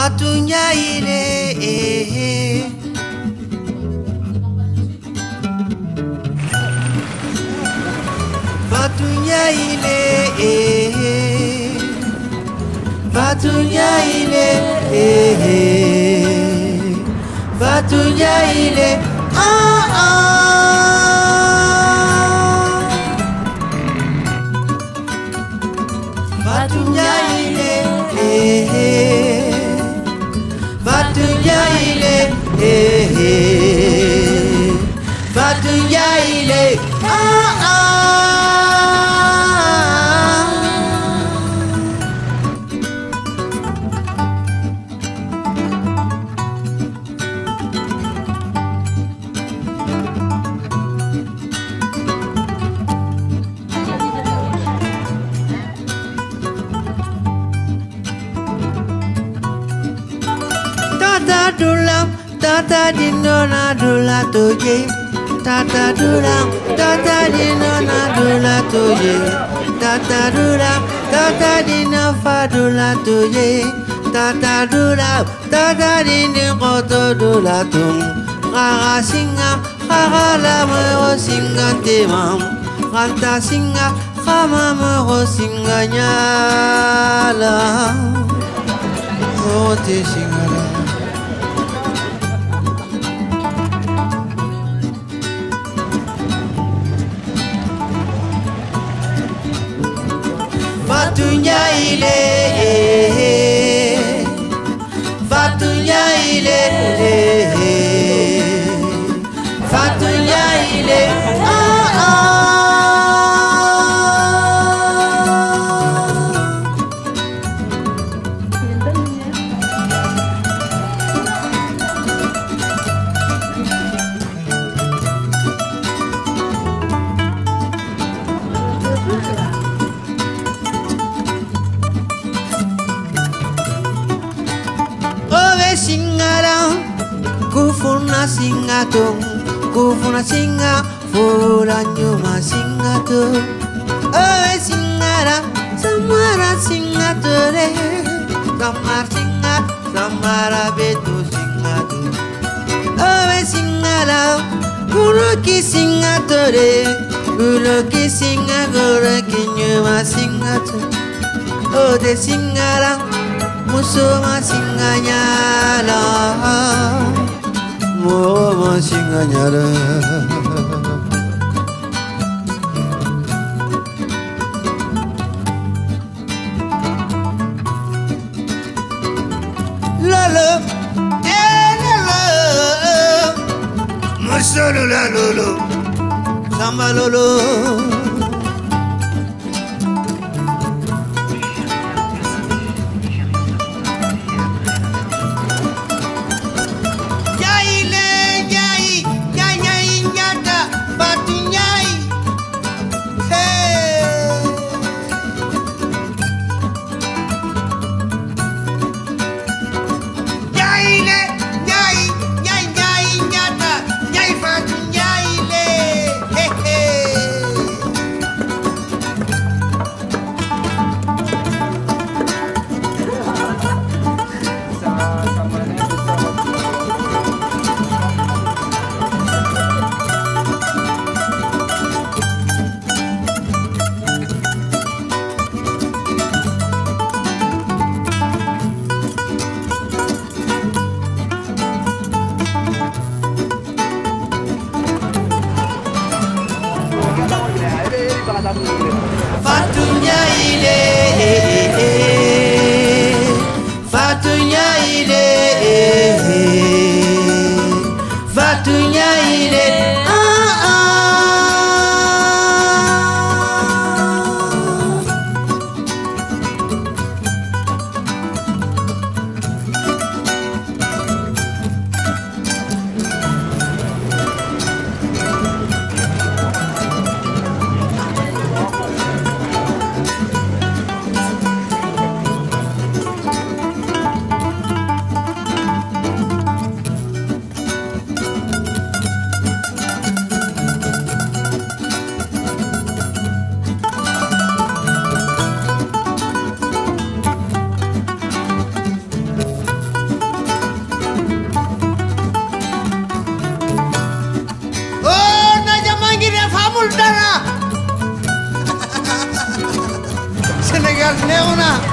Fatou Ndiaye le eh, Ndiaye le eh, Ndiaye le eh, ah ah Tata dula, tata dinona dula toye. Tata dula, tata dinona dula toye. Tata dula, tata dina fa dula toye. Tata dula, tata dini koto dula tum. Kaka singa, kaka lama o singa temam. Kanta singa, kama mo o singa nyala. O te singala. Fatou tu nyai de Singara kufuna singato kufuna singa fura nyuma singato Ove singara samara singato re. Samar singa samara beto singato Ove singara kuroki singato re. Kuroki singa kuroki nyuma singato Ode oh, singara muso masinganyala mo masinganyala lalo eh lalo muso lalo lalo samba lalo Na